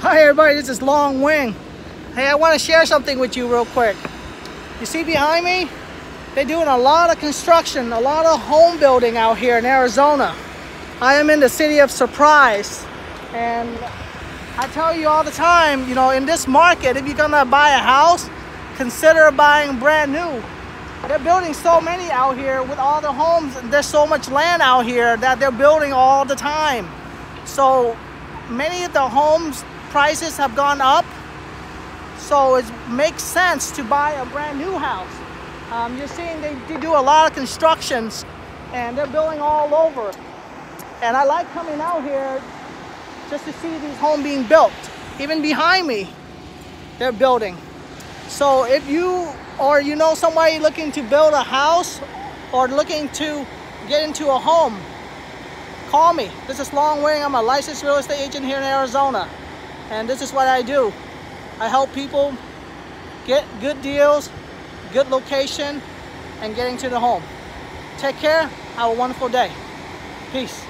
Hi everybody, this is Long Nguyen. Hey, I want to share something with you real quick. You see behind me? They're doing a lot of construction, a lot of home building out here in Arizona. I am in the city of Surprise and I tell you all the time, you know, in this market, if you're gonna buy a house, consider buying brand new. They're building so many out here with all the homes. There's so much land out here that they're building all the time. So many of the homes prices have gone up. So it makes sense to buy a brand new house. Um, you're seeing they, they do a lot of constructions and they're building all over. And I like coming out here just to see these homes being built. Even behind me, they're building. So if you or you know somebody looking to build a house or looking to get into a home, call me. This is Long Nguyen. I'm a licensed real estate agent here in Arizona. And this is what I do. I help people get good deals, good location, and getting to the home. Take care. Have a wonderful day. Peace.